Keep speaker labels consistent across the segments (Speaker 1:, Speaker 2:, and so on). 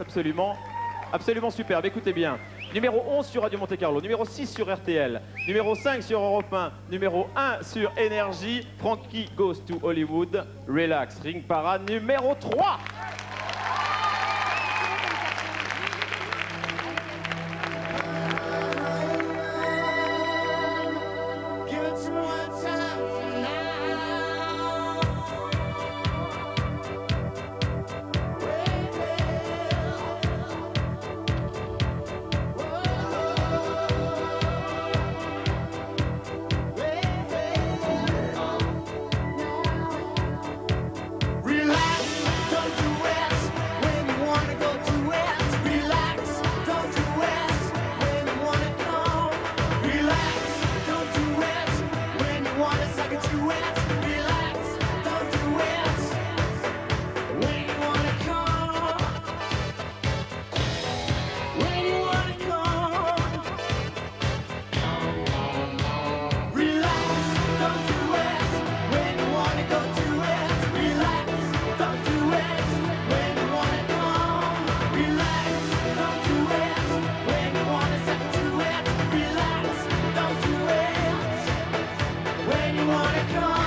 Speaker 1: absolument, absolument superbe. Écoutez bien. Numéro 11 sur Radio Monte Carlo, numéro 6 sur RTL, numéro 5 sur Europe 1, numéro 1 sur Énergie, Frankie Goes to Hollywood, Relax, Ring Para, numéro 3.
Speaker 2: come.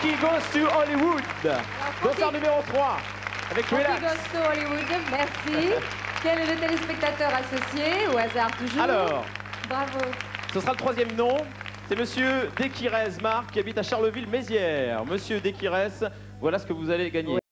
Speaker 1: Donkey Goes to Hollywood. Concert numéro 3 avec
Speaker 3: Donkey
Speaker 1: Relax.
Speaker 3: Goes to Hollywood, merci. Quel est le téléspectateur associé Au hasard toujours
Speaker 1: Alors,
Speaker 3: bravo.
Speaker 1: Ce sera le troisième nom. C'est Monsieur Desquires Marc qui habite à Charleville-Mézières. Monsieur Desquires, voilà ce que vous allez gagner.